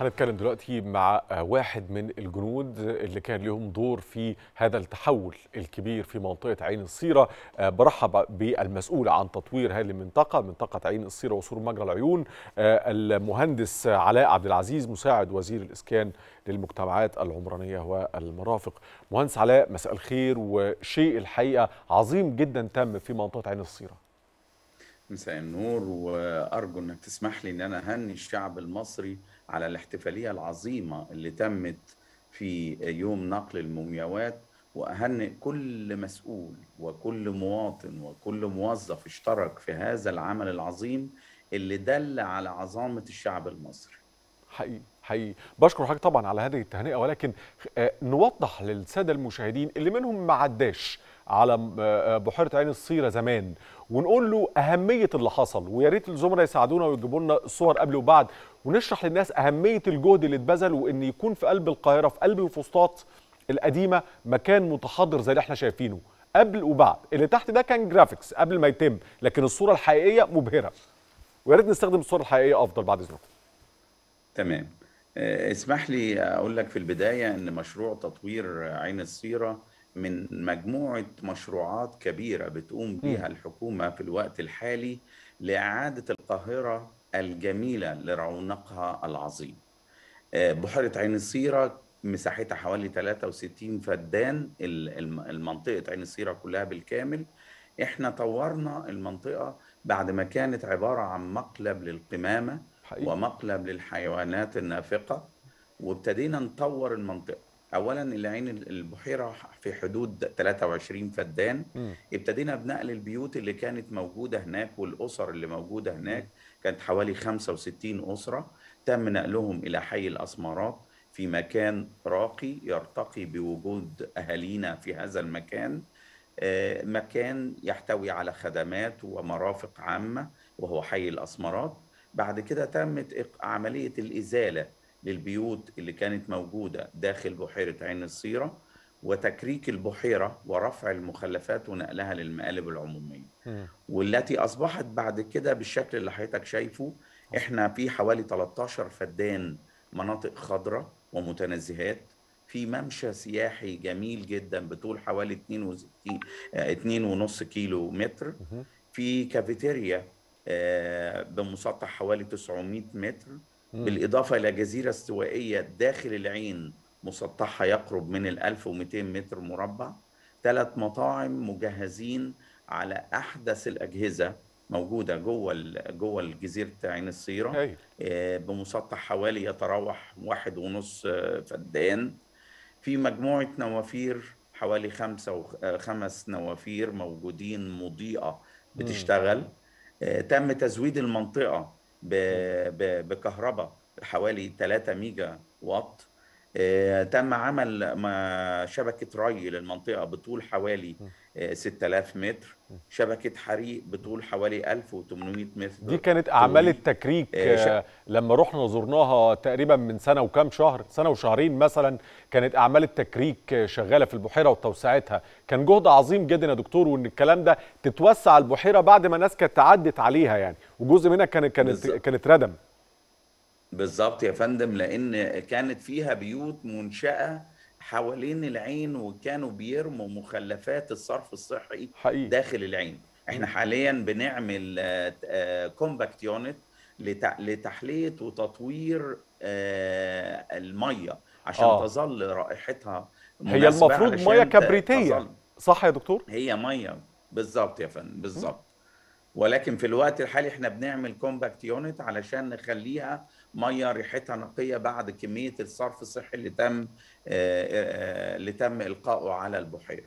هنتكلم دلوقتي مع واحد من الجنود اللي كان لهم دور في هذا التحول الكبير في منطقة عين الصيرة. برحب بالمسؤول عن تطوير هذه المنطقة منطقة عين الصيرة وسور مجرى العيون المهندس علاء عبد العزيز مساعد وزير الإسكان للمجتمعات العمرانية والمرافق. مهندس علاء مساء الخير وشيء الحقيقة عظيم جدا تم في منطقة عين الصيرة. مساء النور وأرجو إنك تسمح لي إن أنا أهني الشعب المصري على الاحتفالية العظيمة اللي تمت في يوم نقل المومياوات واهنئ كل مسؤول وكل مواطن وكل موظف اشترك في هذا العمل العظيم اللي دل على عظامة الشعب المصري. حقيقي حقيقي. بشكر حضرتك طبعا على هذه التهنئة ولكن نوضح للسادة المشاهدين اللي منهم ما عداش على بحيرة عين الصيرة زمان ونقول له أهمية اللي حصل ويا ريت الزملاء يساعدونا ويجيبوا لنا الصور قبل وبعد ونشرح للناس أهمية الجهد اللي اتبذل وإن يكون في قلب القاهرة في قلب الفسطاط القديمة مكان متحضر زي اللي إحنا شايفينه. قبل وبعد اللي تحت ده كان graphics قبل ما يتم لكن الصورة الحقيقية مبهرة. ويا ريت نستخدم الصورة الحقيقية أفضل بعد إذنكم. تمام. اسمح لي أقول لك في البداية إن مشروع تطوير عين الصيرة من مجموعة مشروعات كبيرة بتقوم بها الحكومة في الوقت الحالي لإعادة القاهرة الجميلة لرونقها العظيم. بحيرة عين الصيرة مساحتها حوالي 63 فدان المنطقة عين الصيرة كلها بالكامل. إحنا طورنا المنطقة بعد ما كانت عبارة عن مقلب للقمامة حقيقي. ومقلب للحيوانات النافقة وابتدينا نطور المنطقة. اولا العين البحيرة في حدود 23 فدان م. ابتدينا بنقل البيوت اللي كانت موجودة هناك والأسر اللي موجودة هناك كانت حوالي 65 أسرة تم نقلهم إلى حي الأسمرات في مكان راقي يرتقي بوجود أهالينا في هذا المكان مكان يحتوي على خدمات ومرافق عامة وهو حي الأسمرات بعد كده تمت عملية الإزالة للبيوت اللي كانت موجودة داخل بحيرة عين الصيرة وتكريك البحيرة ورفع المخلفات ونقلها للمقالب العمومية. م. والتي أصبحت بعد كده بالشكل اللي حضرتك شايفه إحنا في حوالي 13 فدان مناطق خضراء ومتنزهات في ممشى سياحي جميل جدا بطول حوالي 2 2.5 كيلو متر. في كافيتيريا بمسطح حوالي 900 متر. بالإضافة إلى جزيرة استوائية داخل العين مسطحها يقرب من ال 1200 متر مربع. ثلاث مطاعم مجهزين على أحدث الأجهزة موجودة جوه جوه جزيرة عين الصيرة. بمسطح حوالي يتراوح واحد ونص فدان. في مجموعة نوافير حوالي خمسة وخمس نوافير موجودين مضيئة بتشتغل. تم تزويد المنطقة بكهرباء حوالي 3 ميجا واط تم عمل شبكة ري للمنطقة بطول حوالي 6000 متر. شبكة حريق بطول حوالي 1800 متر دي كانت أعمال التكريك ش... لما رحنا زرناها تقريبا من سنة وكام شهر سنة وشهرين مثلا كانت أعمال التكريك شغالة في البحيرة وتوسعتها. كان جهد عظيم جدا يا دكتور وإن الكلام ده تتوسع البحيرة بعد ما الناس كانت تعدت عليها يعني. وجزء منها كانت كانت. كانت ردم. بالظبط يا فندم لأن كانت فيها بيوت منشأة حوالين العين وكانوا بيرموا مخلفات الصرف الصحي حقيقي. داخل العين. إحنا حاليا بنعمل compact unit لتحلية وتطوير المية عشان آه. تظل رائحتها هي المفروض مية كبريتية. صح يا دكتور؟ هي مية. بالظبط يا فندم بالظبط ولكن في الوقت الحالي إحنا بنعمل compact unit علشان نخليها مية ريحتها نقية بعد كمية الصرف الصحي اللي تم اللي تم إلقائه على البحيرة.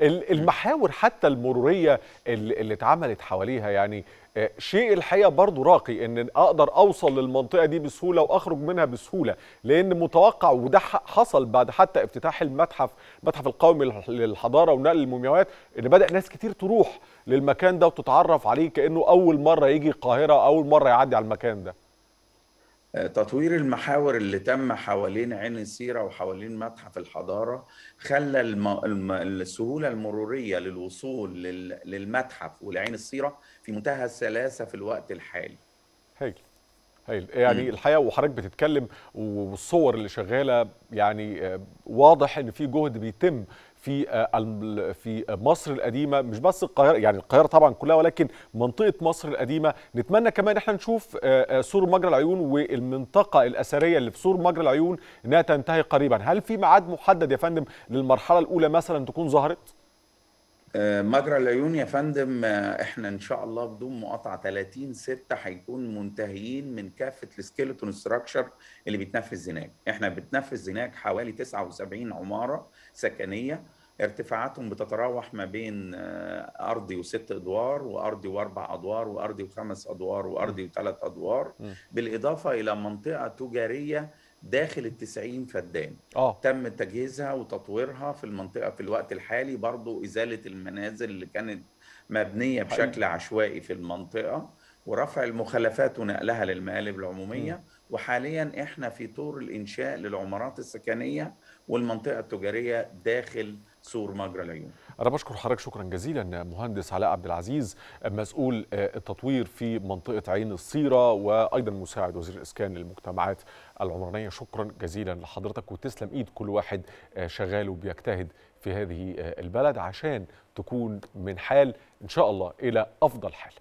المحاور حتى المرورية اللي اتعملت حواليها يعني شيء الحقيقة برضه راقي إن أقدر أوصل للمنطقة دي بسهولة وأخرج منها بسهولة لأن متوقع وده حصل بعد حتى افتتاح المتحف المتحف القومي للحضارة ونقل المومياوات إن بدأ ناس كتير تروح للمكان ده وتتعرف عليه كأنه أول مرة يجي القاهرة أول مرة يعدي على المكان ده. تطوير المحاور اللي تم حوالين عين السيرة وحوالين متحف الحضارة خلى. السهولة المرورية للوصول لل... للمتحف ولعين السيرة في منتهى السلاسة في الوقت الحالي هايل هايل يعني الحقيقة وحضرتك بتتكلم والصور اللي شغالة يعني آه، واضح إن في جهد بيتم في آه، في مصر القديمة مش بس القاهرة يعني القاهرة طبعا كلها ولكن منطقة مصر القديمة. نتمنى كمان إحنا نشوف آه، سور مجرى العيون والمنطقة الأثرية اللي في سور مجرى العيون إنها تنتهي قريبا. هل في ميعاد محدد يا فندم للمرحلة الأولى مثلا تكون ظهرت؟ مجرى العيون يا فندم آه، إحنا إن شاء الله بدون مقاطعة 30 6 هيكون منتهيين من كافة الـ skeleton structure اللي بيتنفذ هناك إحنا بتنفذ هناك حوالي 79 عمارة سكنية ارتفاعاتهم بتتراوح ما بين آه، أرضي وست أدوار وأرضي وأربع أدوار وأرضي وخمس أدوار وأرضي وثلاث أدوار. بالإضافة إلى منطقة تجارية داخل التسعين فدان. آه. تم تجهيزها وتطويرها في المنطقة في الوقت الحالي برضو إزالة المنازل اللي كانت حقيقي. بشكل عشوائي في المنطقة ورفع المخلفات ونقلها للمقالب العمومية. وحاليا إحنا في طور الإنشاء للعمارات السكنية والمنطقة التجارية داخل سور مجرى العيون. أنا بشكر حضرتك شكرا جزيلا مهندس علاء عبد العزيز مسؤول آه، التطوير في منطقة عين الصيرة وأيضا مساعد وزير الإسكان للمجتمعات العمرانية. شكرا جزيلا لحضرتك وتسلم إيد كل واحد آه، شغال وبيجتهد في هذه آه، البلد عشان تكون من حال إن شاء الله إلى أفضل حال.